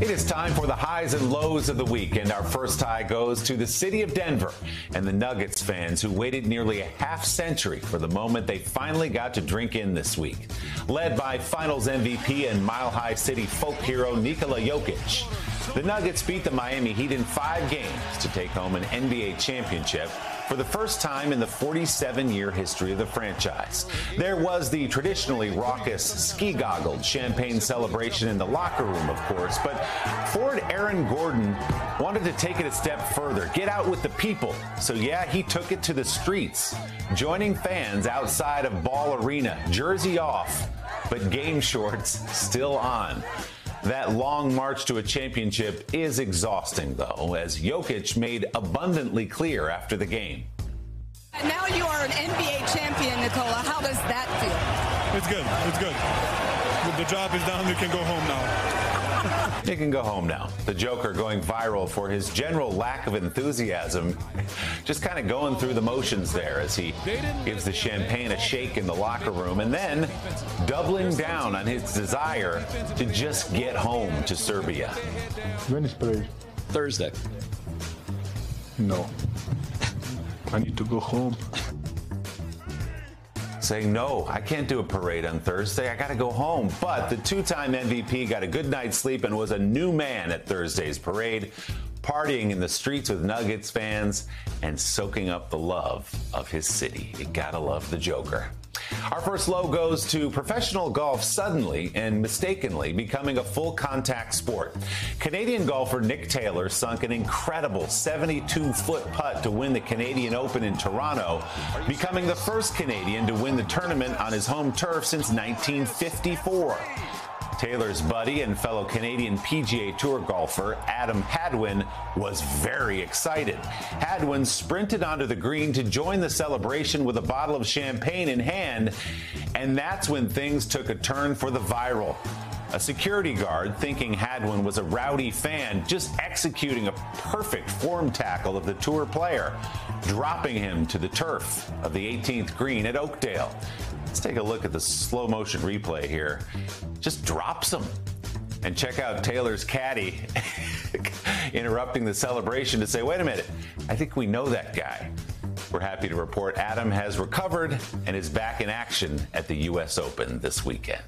It is time for the highs and lows of the week, and our first high goes to the city of Denver and the Nuggets fans who waited nearly a half century for the moment they finally got to drink in this week. Led by finals MVP and Mile High City folk hero Nikola Jokic, the Nuggets beat the Miami Heat in five games to take home an NBA championship for the first time in the 47 year history of the franchise. There was the traditionally raucous, ski goggled champagne celebration in the locker room, of course, but Ford Aaron Gordon wanted to take it a step further, get out with the people. So, yeah, he took it to the streets, joining fans outside of Ball Arena, jersey off, but game shorts still on. That long march to a championship is exhausting, though, as Jokic made abundantly clear after the game. Now you are an NBA champion, Nikola. How does that feel? It's good. It's good. The job is done. We can go home now. He can go home now. The Joker going viral for his general lack of enthusiasm. Just kind of going through the motions there as he gives the champagne a shake in the locker room and then doubling down on his desire to just get home to Serbia. When is parade? Thursday. No. I need to go home saying, No, I can't do a parade on Thursday. I got to go home. But the two time MVP got a good night's sleep and was a new man at Thursday's parade, partying in the streets with Nuggets fans and soaking up the love of his city. You got to love the Joker. Our first low goes to professional golf suddenly and mistakenly becoming a full contact sport. Canadian golfer Nick Taylor sunk an incredible 72 foot putt to win the Canadian Open in Toronto, becoming the first Canadian to win the tournament on his home turf since 1954. Taylor's buddy and fellow Canadian PGA Tour golfer Adam Hadwin was very excited. Hadwin sprinted onto the green to join the celebration with a bottle of champagne in hand, and that's when things took a turn for the viral. A security guard, thinking Hadwin was a rowdy fan, just executing a perfect form tackle of the tour player, dropping him to the turf of the 18th green at Oakdale. Let's take a look at the slow motion replay here. Just drops him. And check out Taylor's caddy interrupting the celebration to say, wait a minute, I think we know that guy. We're happy to report Adam has recovered and is back in action at the U.S. Open this weekend.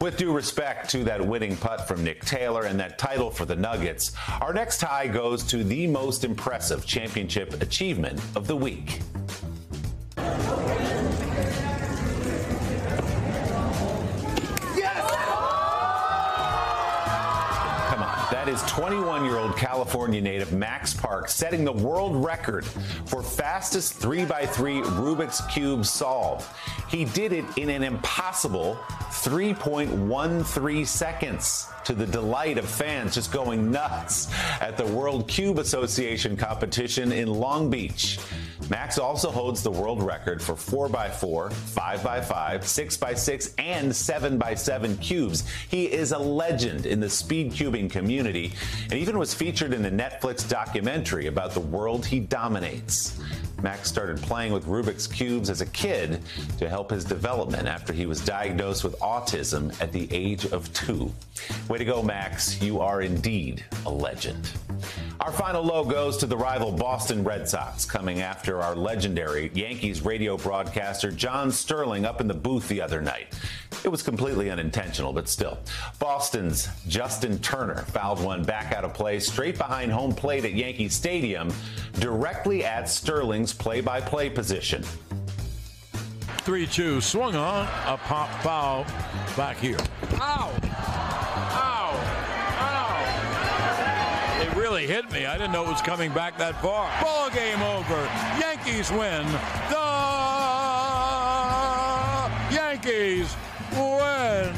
With due respect to that winning putt from Nick Taylor and that title for the Nuggets, our next tie goes to the most impressive championship achievement of the week. That is 21 year old California native Max Park setting the world record for fastest 3x3 Rubik's Cube solve. He did it in an impossible 3.13 seconds to the delight of fans just going nuts at the World Cube Association competition in Long Beach. Max also holds the world record for 4x4, 5x5, 6x6, and 7x7 cubes. He is a legend in the speed cubing community and even was featured in the Netflix documentary about the world he dominates. Max started playing with Rubik's Cubes as a kid to help his development after he was diagnosed with autism at the age of two. Way to go, Max. You are indeed a legend. Our final low goes to the rival Boston Red Sox, coming after our legendary Yankees radio broadcaster John Sterling up in the booth the other night. It was completely unintentional, but still. Boston's Justin Turner fouled one back out of play straight behind home plate at Yankee Stadium, directly at Sterling's play by play position. 3 2, swung on, a pop foul back here. Ow! Ow! Ow! It really hit me. I didn't know it was coming back that far. Ball game over. Yankees win. The Yankees win.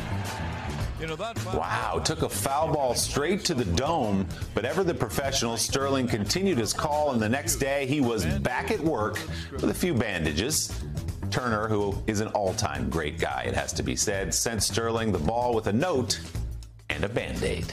You know, wow, took a foul ball straight to the dome, but ever the professional, Sterling continued his call, and the next day he was back at work with a few bandages. Turner, who is an all time great guy, it has to be said, sent Sterling the ball with a note and a band aid.